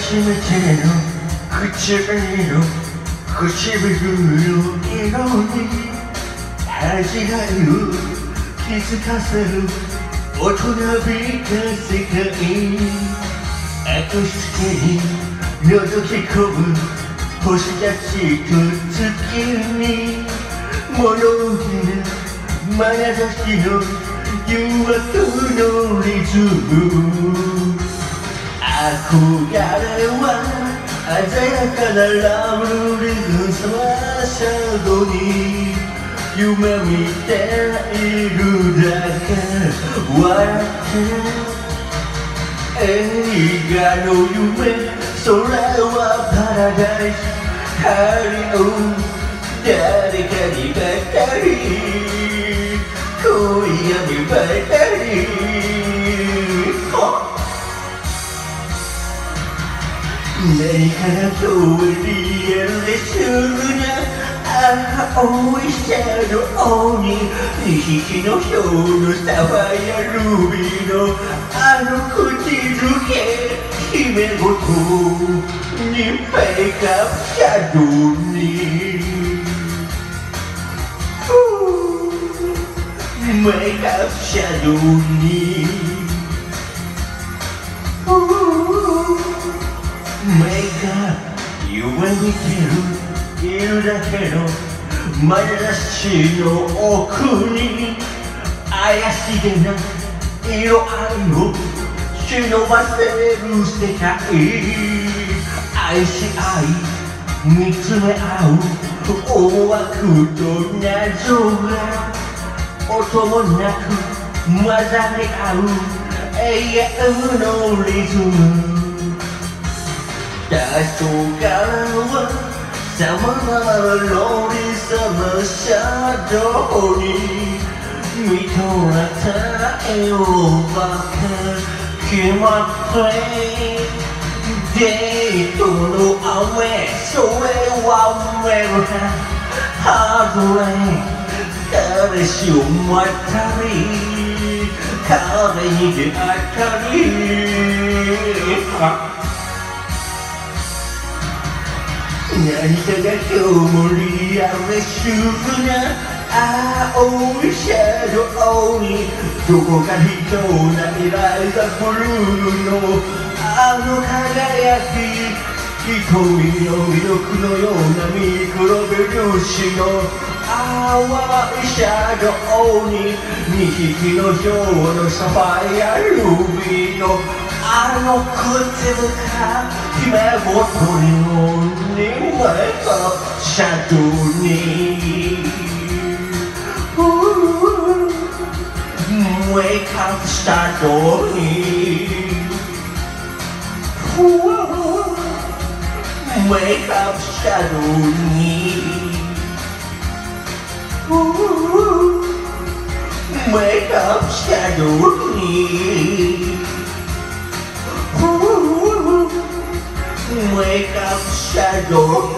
初めての唇の唇の色に恥じらいを気づかせる大人びた世界明しけに覗き込む星たちと月に物憂げな眼差しの誘惑のリズム憧れは鮮やかなラブリングスマッシャドに夢見ているだけ。笑って。映画の夢それはパラダイスハリウッド誰かにばかり恋闇ばかり何から遠いリアルでするな青いシャドウに2匹のヒョウのサファイアルビーの。あの口づけ姫ごとにメイクアップシャドウに。メイクアップシャドウに。メイクアップ夢見てるいるだけの眼差しの奥に怪しげな色合いを忍ばせる世界愛し合い見つめ合う大枠と謎が音もなく混ざり合う永遠のリズム黄昏はさまざまなローリサのシャドウに見とれた絵をばか決彼氏を待ったり風に出会ったり何かが今日もリアルシュールな青いシャドウにどこか人を涙がブルーのあの輝き瞳の魅力のようなミクロベルシの淡いシャドウに2匹の蝶のサファイアルビーのあの口づか姫ごとににメイクアップシャドウにメイクアップシャドウにメイクアップシャドウにメイクアップシャドウに Wake up, shadow.